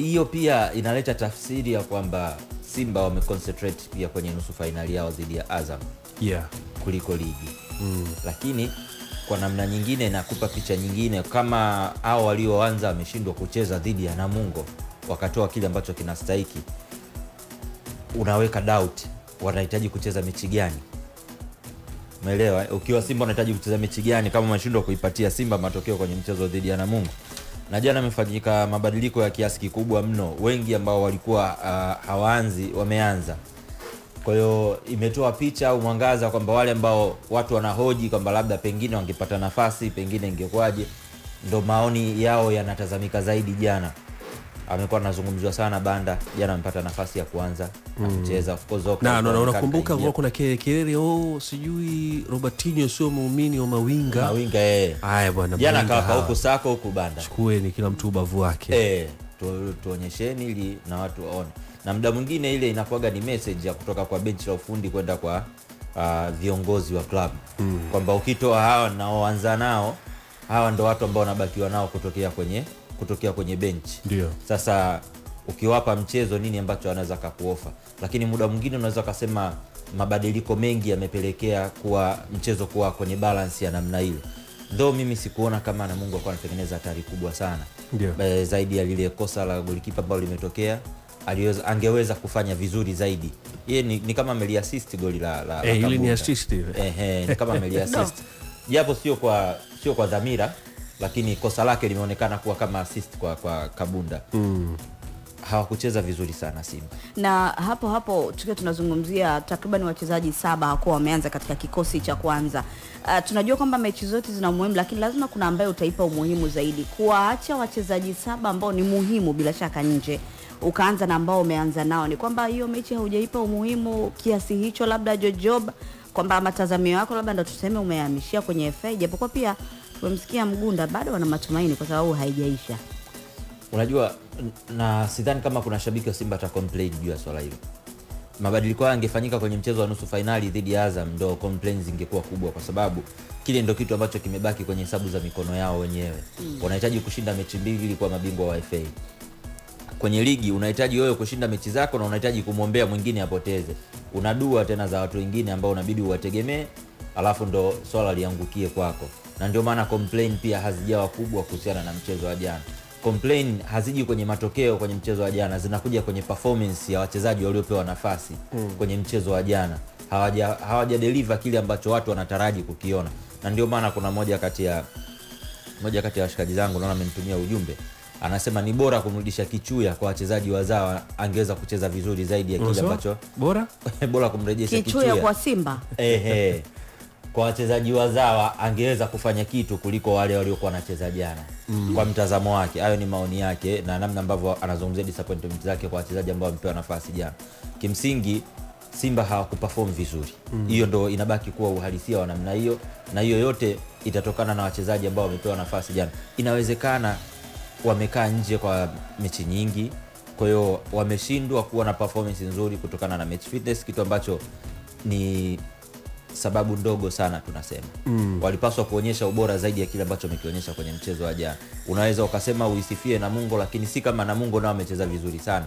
hiyo pia inaleta tafsiri ya kwamba Simba wame pia kwenye nusu fainali yao dhidi ya Azam yeah. kuliko ligi mm. Lakini kwa namna nyingine nakupa picha nyingine, kama hao walioanza wameshindwa kucheza dhidi ya Namungo wakatoa kile ambacho kinastahiki, unaweka doubt wanahitaji kucheza mechi gani? Umeelewa? Ukiwa Simba unahitaji kucheza mechi gani kama umeshindwa kuipatia Simba matokeo kwenye mchezo dhidi ya Namungo? Na jana amefanyika mabadiliko ya kiasi kikubwa mno, wengi ambao walikuwa uh, hawaanzi wameanza kwa hiyo imetoa picha au mwangaza kwamba wale ambao watu wanahoji kwamba labda pengine wangepata nafasi pengine ingekuwaje, ndo maoni yao yanatazamika zaidi. Jana amekuwa anazungumziwa sana Banda, jana amepata nafasi ya kuanza na kucheza of course na unakumbuka kaingia. kuwa kuna ke- kelele oh, sijui Robertinho sio muumini wa mawinga. Mawinga eh. haya bwana Jana kawapa huku sako huku Banda. Chukueni kila mtu ubavu wake. Eh, tuonyesheni ili na watu waone, na muda mwingine ile inakuwaga ni message ya kutoka kwa benchi la ufundi kwenda kwa uh, viongozi wa klabu mm. kwamba ukitoa hawa naoanza nao hawa ndo watu ambao wanabakiwa nao kutokea kwenye kutokea kwenye bench ndio. Sasa ukiwapa mchezo nini ambacho anaweza kakuofa, lakini muda mwingine unaweza ukasema mabadiliko mengi yamepelekea kuwa mchezo kuwa kwenye balance ya namna hiyo, Ndio mimi sikuona kama namungu alikuwa anatengeneza hatari kubwa sana. Ndio. e, zaidi ya lile kosa la golikipa ambalo limetokea aliweza, angeweza kufanya vizuri zaidi. Yeye ni, ni kama ameliassist goli la, la, la Eh, hey, ni assist eh, Ehe, ni kama ameliassist. Japo sio kwa sio kwa dhamira, lakini kosa lake limeonekana kuwa kama assist kwa, kwa Kabunda mm hawakucheza vizuri sana Simba. na hapo hapo tukiwa tunazungumzia takriban wachezaji saba hawakuwa wameanza katika kikosi cha kwanza. Uh, tunajua kwamba mechi zote zina umuhimu, lakini lazima kuna ambaye utaipa umuhimu zaidi. Kuwaacha wachezaji saba ambao ni muhimu bila shaka nje ukaanza na ambao umeanza nao, ni kwamba hiyo mechi haujaipa umuhimu kiasi hicho, labda Jojob, kwamba matazamio yako labda ndo tuseme umehamishia kwenye FA, japokuwa pia tumemsikia Mgunda bado wana matumaini kwa sababu haijaisha. Unajua, na sidhani kama kuna shabiki wa Simba ata complain juu ya swala hilo. Mabadiliko hayo yangefanyika kwenye mchezo wa nusu fainali dhidi ya Azam, ndo complaints zingekuwa kubwa, kwa sababu kile ndo kitu ambacho kimebaki kwenye hesabu za mikono yao wenyewe. mm. Wanahitaji kushinda mechi mbili ili kuwa mabingwa wa FA. Kwenye ligi unahitaji wewe kushinda mechi zako na unahitaji kumwombea mwingine apoteze. Unadua tena za watu wengine ambao unabidi uwategemee, alafu ndo swala liangukie kwako, na ndio maana complain pia hazijawa kubwa kuhusiana na mchezo wa jana. Complain haziji kwenye matokeo kwenye mchezo wa jana, zinakuja kwenye performance ya wachezaji waliopewa nafasi kwenye mchezo wa jana. Hawaja hawaja deliver kile ambacho watu wanataraji kukiona, na ndio maana kuna moja kati ya moja kati ya washikaji zangu naona amenitumia ujumbe. Anasema ni bora kumrudisha kichuya kwa wachezaji wazawa, angeweza kucheza vizuri zaidi ya kile ambacho bora? Bora kumrejesha Kichuya kichuya. kwa Simba. Ehe, kwa wachezaji wazawa angeweza kufanya kitu kuliko wale waliokuwa wanacheza jana mm. kwa mtazamo wake. Hayo ni maoni yake na namna ambavyo anazungumzia disappointment zake kwa wachezaji ambao wamepewa nafasi jana. Kimsingi Simba hawakuperform vizuri, hiyo mm. ndo inabaki kuwa uhalisia wa namna hiyo, na hiyo yote itatokana na wachezaji ambao wamepewa nafasi jana. Inawezekana wamekaa nje kwa mechi nyingi, kwa hiyo wameshindwa kuwa na performance nzuri kutokana na match fitness, kitu ambacho ni sababu ndogo sana tunasema mm. walipaswa kuonyesha ubora zaidi ya kile ambacho wamekionyesha kwenye mchezo wa jana. Unaweza ukasema uisifie Namungo, lakini si kama Namungo nao amecheza vizuri sana.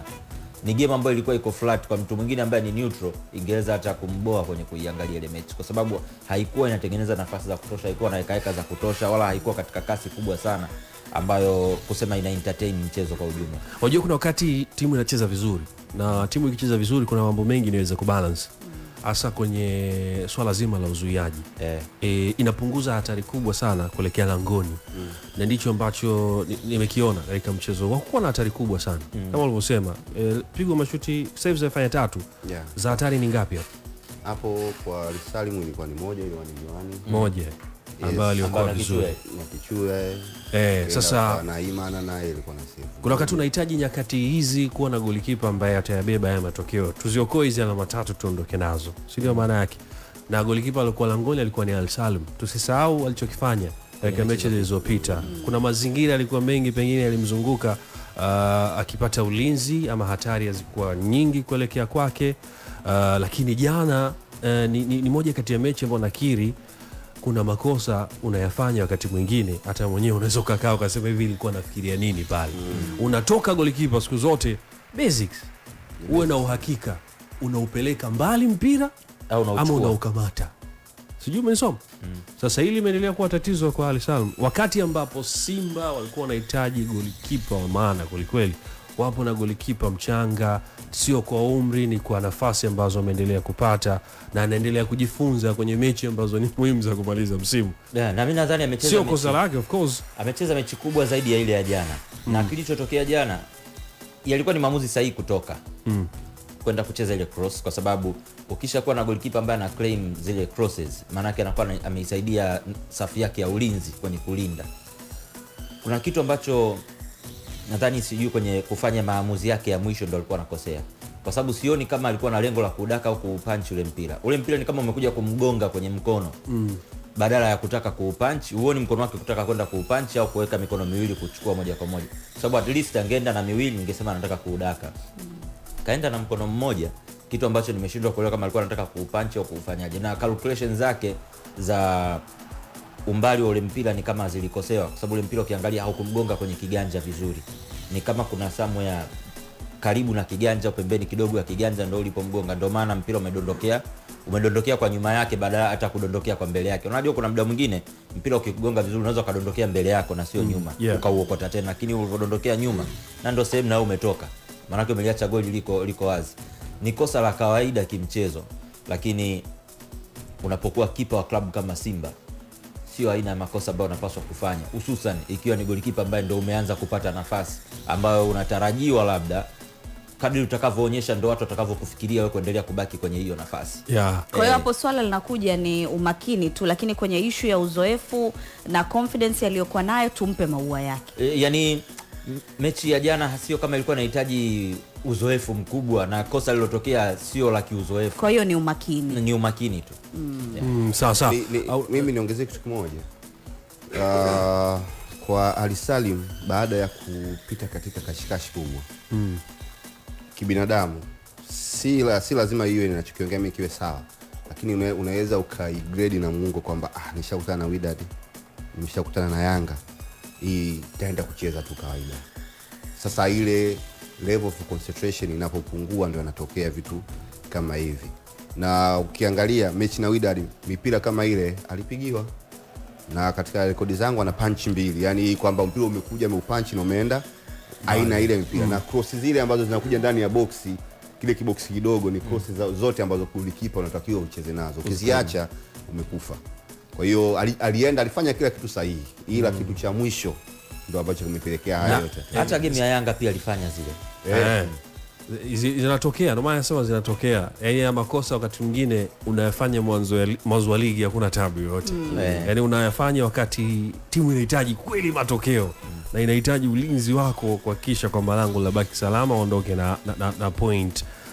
Ni game ambayo ilikuwa iko flat. Kwa mtu mwingine ambaye ni neutral, ingeweza hata kumboa kwenye kuiangalia ile mechi, kwa sababu haikuwa inatengeneza nafasi za kutosha, haikuwa na hekaheka za kutosha, wala haikuwa katika kasi kubwa sana ambayo kusema ina entertain mchezo kwa ujumla. unajua kuna wakati timu inacheza vizuri na timu ikicheza vizuri kuna mambo mengi inaweza kubalance hasa kwenye swala zima la uzuiaji Eh. e, inapunguza hatari kubwa sana kuelekea langoni mm. na ndicho ambacho ni- nimekiona katika mchezo wakuwa na hatari kubwa sana mm. kama ulivyosema e, pigwa mashuti save zimefanya tatu Yeah. za hatari ni ngapi hapo hapo kwa Salimu ilikuwa ni moja ilikuwa ni miwani moja ambayo aliokoa vizuri. Eh, sasa na Imana naye ilikuwa na sifu kuna wakati unahitaji nyakati hizi kuwa na golikipa ambaye atayabeba haya matokeo. Tuziokoe hizi alama tatu tuondoke nazo si ndio maana yake? Na golikipa alikuwa langoni alikuwa ni Al Salim. Tusisahau alichokifanya katika mechi zilizopita. Kuna mazingira yalikuwa mengi pengine yalimzunguka uh, akipata ulinzi ama hatari hazikuwa nyingi kuelekea kwake. Uh, lakini jana uh, ni, ni, ni moja kati ya mechi ambayo nakiri kuna makosa unayafanya wakati mwingine hata mwenyewe unaweza ukakaa ukasema hivi ilikuwa nafikiria nini pale. Mm. unatoka golikipa siku zote basics. Uwe na uhakika unaupeleka mbali mpira Au ama unaukamata. Sijui umenisoma sasa hili imeendelea kuwa tatizo kwa Ali Salum. Wakati ambapo Simba walikuwa wanahitaji golikipa wa maana kwelikweli wapo na golikipa mchanga sio kwa umri ni kwa nafasi ambazo ameendelea kupata na anaendelea kujifunza kwenye mechi ambazo ni muhimu za kumaliza msimu Yeah, na mimi nadhani amecheza sio mechi- kosa lake of course amecheza mechi kubwa zaidi ya ile ya jana mm. na kilichotokea jana yalikuwa ni maamuzi sahihi kutoka Mm. kwenda kucheza ile cross kwa sababu ukishakuwa na goalkeeper ambaye ana claim zile crosses maanake anakuwa ameisaidia safu yake ya ulinzi kwenye kulinda kuna kitu ambacho nadhani sijui kwenye kufanya maamuzi yake ya mwisho ndo alikuwa anakosea. Kwa sababu sioni kama alikuwa na lengo la kudaka au kuupanchi ule mpira. Ule mpira ni kama umekuja kumgonga kwenye mkono. Mm. badala ya kutaka kuupanchi huoni mkono wake kutaka kwenda kuupanchi au kuweka mikono miwili kuchukua moja kwa moja. Kwa sababu at least angeenda na miwili ningesema anataka kuudaka. Kaenda na mkono mmoja kitu ambacho nimeshindwa kuelewa kama alikuwa anataka kuupanchi au kuufanyaje. Na calculation zake za umbali wa ule mpira ni kama zilikosewa kwa sababu ule mpira ukiangalia haukumgonga kwenye kiganja vizuri. Ni kama kuna somewhere karibu na kiganja pembeni kidogo ya kiganja ndo ulipomgonga. Ndio maana mpira umedondokea umedondokea kwa nyuma yake badala hata kudondokea kwa mbele yake. Unajua kuna muda mwingine mpira ukikugonga vizuri unaweza ukadondokea mbele yako na sio nyuma mm, yeah. ukauokota tena. Lakini ulivyodondokea nyuma na ndo sehemu nao umetoka. Maanake umeliacha goli liko liko wazi. Ni kosa la kawaida kimchezo lakini unapokuwa kipa wa klabu kama simba sio aina ya makosa ambayo unapaswa kufanya hususan ikiwa ni golikipa ambaye ndo umeanza kupata nafasi ambayo unatarajiwa labda kadri utakavyoonyesha ndo watu watakavyokufikiria wewe kuendelea kubaki kwenye hiyo nafasi yeah. kwa hiyo Eh. hapo swala linakuja ni umakini tu lakini kwenye ishu ya uzoefu na confidence aliyokuwa nayo tumpe maua yake e, yani mechi ya jana sio kama ilikuwa inahitaji uzoefu mkubwa na kosa lilotokea sio la kiuzoefu. Kwa hiyo ni umakini. Ni umakini tu. Mm, sawa sawa. Ni- ni- Au- mimi niongezee kitu kimoja. Uh, kwa alisalim baada ya kupita katika kashikashi kubwa mm, kibinadamu si, la, si lazima iwe ninachokiongea mimi kiwe sawa lakini una, unaweza ukaigredi na mungu kwamba ah, nishakutana na Wydad nimeshakutana na Yanga itaenda kucheza tu kawaida. Sasa ile level of concentration inapopungua ndio anatokea vitu kama hivi. Na ukiangalia mechi na Wydad mipira kama ile alipigiwa. Na katika rekodi zangu ana punch mbili. Yani kwamba mpira umekuja ameupanchi na umeenda aina ile mpira. Mm. na cross zile ambazo zinakuja ndani ya boksi kile kiboksi kidogo ni cross mm. zote ambazo kulikipa unatakiwa ucheze nazo. Ukiziacha umekufa kwa hiyo ali, alienda alifanya kila kitu sahihi ila mm. kitu cha mwisho ndo ambacho kimepelekea haya yote hata game ya yanga pia alifanya zile Eh. Zinatokea ndio maana nasema zinatokea yaani ya makosa wakati mwingine unayafanya mwanzo ya mwanzo wa ligi hakuna tabu yoyote mm. yaani unayafanya wakati timu inahitaji kweli matokeo mm. na inahitaji ulinzi wako kuhakikisha kwamba lango labaki salama uondoke na, na, na, na point